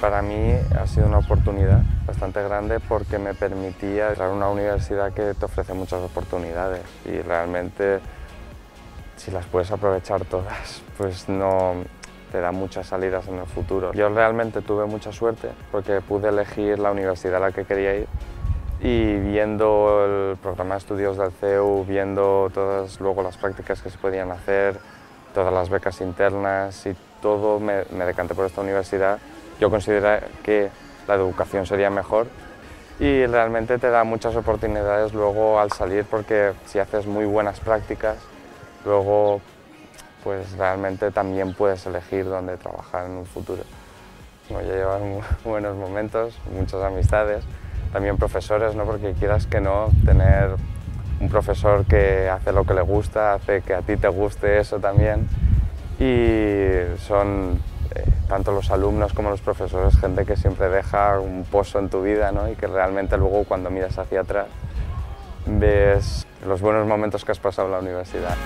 para mí ha sido una oportunidad bastante grande porque me permitía entrar a una universidad que te ofrece muchas oportunidades y realmente si las puedes aprovechar todas, pues no te da muchas salidas en el futuro. Yo realmente tuve mucha suerte porque pude elegir la universidad a la que quería ir y viendo el programa de estudios del CEU, viendo todas luego las prácticas que se podían hacer, todas las becas internas y todo, me, me decanté por esta universidad. Yo considero que la educación sería mejor y realmente te da muchas oportunidades luego al salir porque si haces muy buenas prácticas, luego pues realmente también puedes elegir dónde trabajar en un futuro. Voy a llevar buenos momentos, muchas amistades, también profesores, ¿no? porque quieras que no, tener un profesor que hace lo que le gusta, hace que a ti te guste eso también y son tanto los alumnos como los profesores gente que siempre deja un pozo en tu vida ¿no? y que realmente luego cuando miras hacia atrás ves los buenos momentos que has pasado en la universidad.